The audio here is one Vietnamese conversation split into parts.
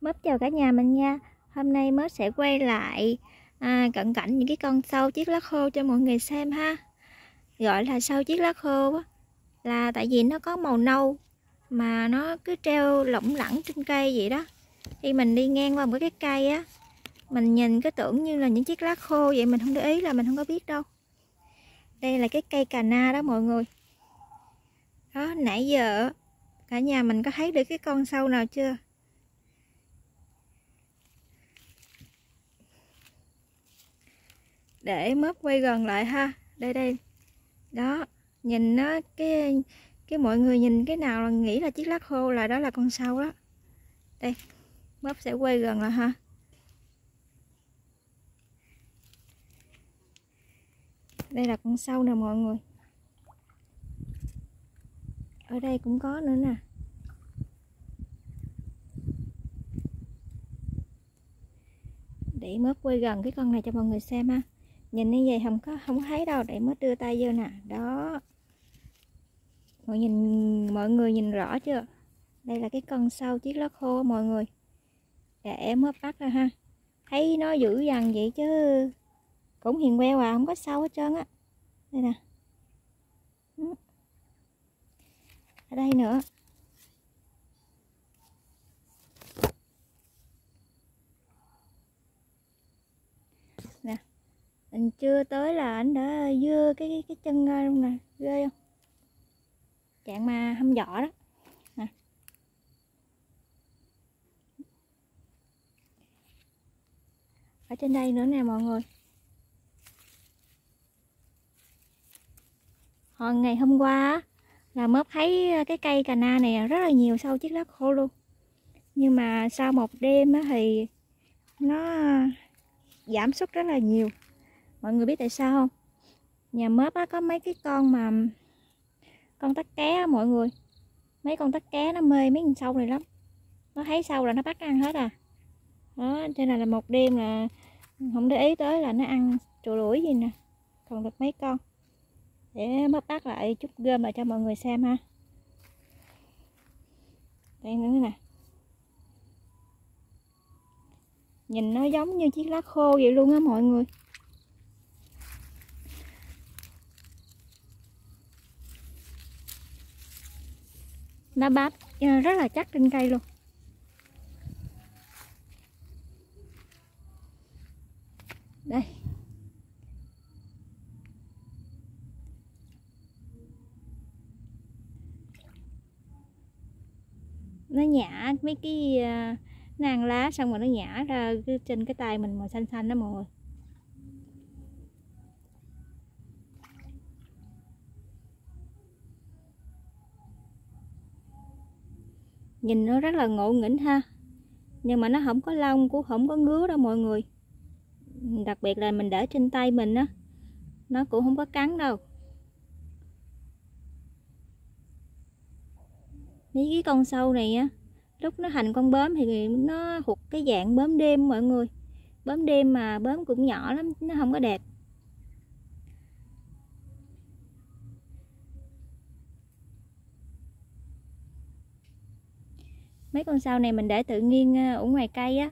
Mớp chào cả nhà mình nha. Hôm nay Mớp sẽ quay lại à, cận cảnh những cái con sâu chiếc lá khô cho mọi người xem ha. Gọi là sâu chiếc lá khô á Là tại vì nó có màu nâu Mà nó cứ treo lỏng lẳng trên cây vậy đó. Khi mình đi ngang qua một cái cây á Mình nhìn cái tưởng như là những chiếc lá khô vậy Mình không để ý là mình không có biết đâu. Đây là cái cây cà na đó mọi người. Đó nãy giờ cả nhà mình có thấy được cái con sâu nào chưa? Để mớp quay gần lại ha. Đây đây. Đó, nhìn nó, cái cái mọi người nhìn cái nào là nghĩ là chiếc lá khô là đó là con sâu đó. Đây, mớp sẽ quay gần lại ha. Đây là con sâu nè mọi người. Ở đây cũng có nữa nè. Để mớp quay gần cái con này cho mọi người xem ha nhìn như vậy không có, không thấy đâu, để mới đưa tay vô nè. Đó. Mọi nhìn, mọi người nhìn rõ chưa? Đây là cái con sâu chiếc lá khô mọi người. Để mới bắt ra ha. Thấy nó dữ dằn vậy chứ. Cũng hiền queo à không có sâu hết trơn á. Đây nè. Ừ. Ở đây nữa. Nè anh chưa tới là anh đã dưa cái cái, cái chân ra luôn nè ghê không? Trạng mà hâm giỏ đó. Nè. Ở trên đây nữa nè mọi người. Hồi ngày hôm qua là mớp thấy ờ, cái cây cà na này rất là nhiều sâu chiếc lá khô luôn. Nhưng mà sau một đêm thì nó giảm sút rất là nhiều mọi người biết tại sao không? Nhà mớp có mấy cái con mà con tắc ké mọi người. Mấy con tắc cá nó mê mấy con sâu này lắm. Nó thấy sâu là nó bắt ăn hết à. Đó, cho nên là một đêm là không để ý tới là nó ăn trụ đuổi gì nè. Còn được mấy con. Để mất bắt lại chút gom lại cho mọi người xem ha. Đây nữa nè. Nhìn nó giống như chiếc lá khô vậy luôn á mọi người. Nó bám ờ, rất là chắc trên cây luôn. Đây. Nó nhả mấy cái ờ, nàng lá xong rồi nó nhả ra trên cái tay mình màu xanh xanh đó mọi người. Nhìn nó rất là ngộ nghĩnh ha. Nhưng mà nó không có lông cũng không có ngứa đâu mọi người. Đặc biệt là mình để trên tay mình á, nó cũng không có cắn đâu. Mấy cái con sâu này á, lúc nó thành con bướm thì nó thuộc cái dạng bướm đêm mọi người. Bướm đêm mà bướm cũng nhỏ lắm, nó không có đẹp. Mấy con sau này mình để tự nhiên ờ, ở ngoài cây á.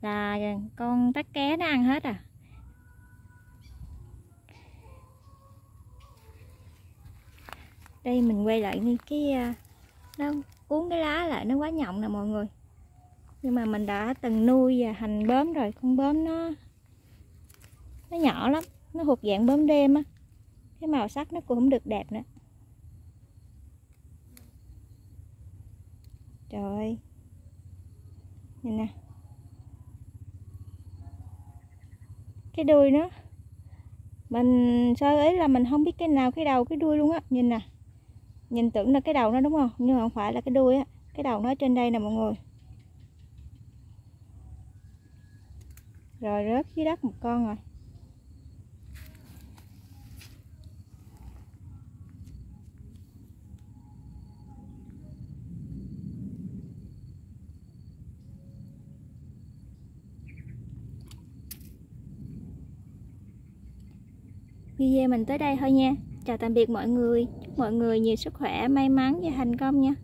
Là con tắc ké nó ăn hết à. Đây, mình quay lại cái ờ, nó cuốn cái lá lại, nó quá nhộng nè mọi người. Nhưng mà mình đã từng nuôi và hành bướm rồi, con bướm nó nó nhỏ lắm, nó thuộc dạng bướm đêm á. Cái màu sắc nó cũng không được đẹp nữa. Trời ơi. Nhìn nè. Cái đuôi nó mình sơ ý là mình không biết cái nào cái đầu cái đuôi luôn á. Nhìn nè. Nhìn tưởng là cái đầu nó đúng không? Nhưng mà không phải là cái đuôi á. Cái đầu nó trên đây nè mọi người. Rồi rớt dưới đất một con rồi. Video mình tới đây thôi nha. Chào tạm biệt mọi người. Chúc mọi người nhiều sức khỏe, may mắn và thành công nha.